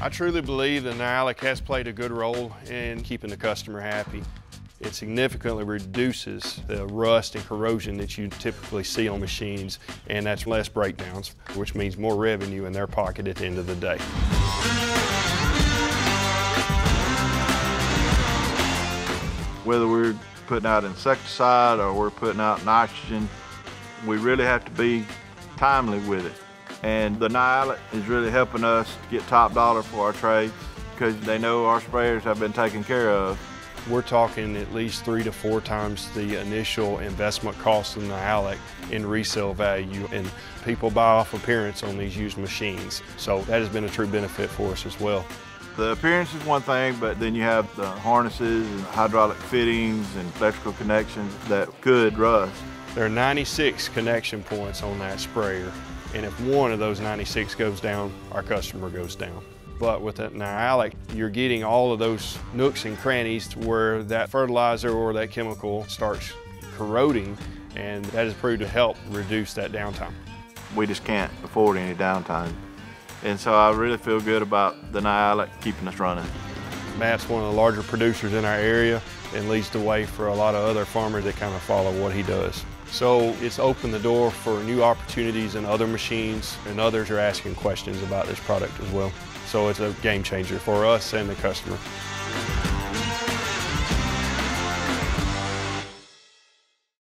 I truly believe that Nyalic has played a good role in keeping the customer happy. It significantly reduces the rust and corrosion that you typically see on machines, and that's less breakdowns, which means more revenue in their pocket at the end of the day. Whether we're putting out insecticide or we're putting out nitrogen, we really have to be timely with it. And the Nyalic is really helping us get top dollar for our trade because they know our sprayers have been taken care of. We're talking at least three to four times the initial investment cost of the Nyalic in resale value, and people buy off appearance on these used machines. So that has been a true benefit for us as well. The appearance is one thing, but then you have the harnesses and hydraulic fittings and electrical connections that could rust. There are 96 connection points on that sprayer, and if one of those 96 goes down, our customer goes down. But with that Nyalic, you're getting all of those nooks and crannies where that fertilizer or that chemical starts corroding, and that has proved to help reduce that downtime. We just can't afford any downtime. And so I really feel good about the Nyalic keeping us running. Matt's one of the larger producers in our area and leads the way for a lot of other farmers that kind of follow what he does. So it's opened the door for new opportunities in other machines and others are asking questions about this product as well. So it's a game changer for us and the customer.